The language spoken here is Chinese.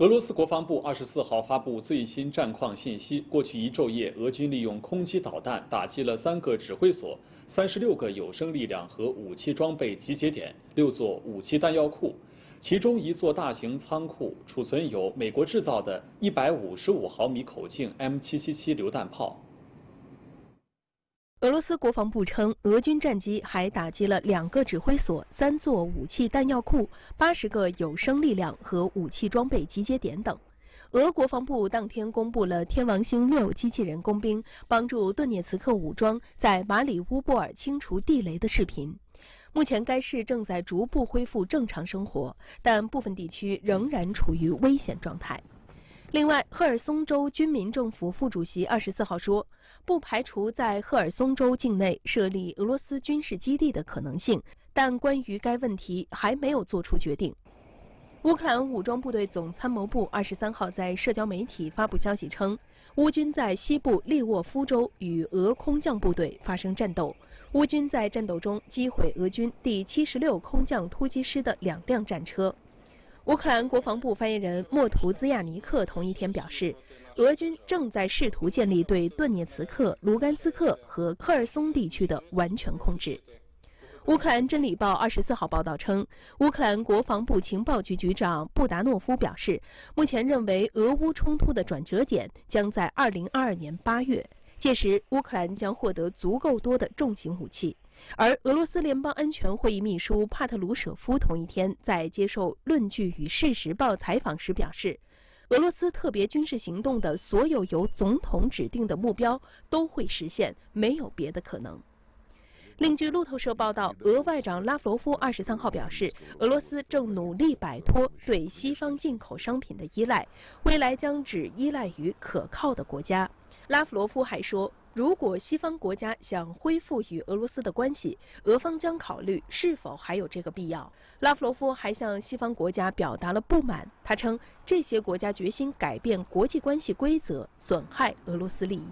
俄罗斯国防部二十四号发布最新战况信息：过去一昼夜，俄军利用空基导弹打击了三个指挥所、三十六个有生力量和武器装备集结点、六座武器弹药库，其中一座大型仓库储存有美国制造的一百五十五毫米口径 M777 榴弹炮。俄罗斯国防部称，俄军战机还打击了两个指挥所、三座武器弹药库、八十个有生力量和武器装备集结点等。俄国防部当天公布了“天王星六”机器人工兵帮助顿涅茨克武装在马里乌波尔清除地雷的视频。目前，该市正在逐步恢复正常生活，但部分地区仍然处于危险状态。另外，赫尔松州军民政府副主席二十四号说，不排除在赫尔松州境内设立俄罗斯军事基地的可能性，但关于该问题还没有做出决定。乌克兰武装部队总参谋部二十三号在社交媒体发布消息称，乌军在西部利沃夫州与俄空降部队发生战斗，乌军在战斗中击毁俄军第七十六空降突击师的两辆战车。乌克兰国防部发言人莫图兹亚尼克同一天表示，俄军正在试图建立对顿涅茨克、卢甘斯克和科尔松地区的完全控制。乌克兰真理报二十四号报道称，乌克兰国防部情报局局长布达诺夫表示，目前认为俄乌冲突的转折点将在二零二二年八月，届时乌克兰将获得足够多的重型武器。而俄罗斯联邦安全会议秘书帕特鲁舍夫同一天在接受《论据与事实报》采访时表示，俄罗斯特别军事行动的所有由总统指定的目标都会实现，没有别的可能。另据路透社报道，俄外长拉夫罗夫二十三号表示，俄罗斯正努力摆脱对西方进口商品的依赖，未来将只依赖于可靠的国家。拉夫罗夫还说。如果西方国家想恢复与俄罗斯的关系，俄方将考虑是否还有这个必要。拉夫罗夫还向西方国家表达了不满，他称这些国家决心改变国际关系规则，损害俄罗斯利益。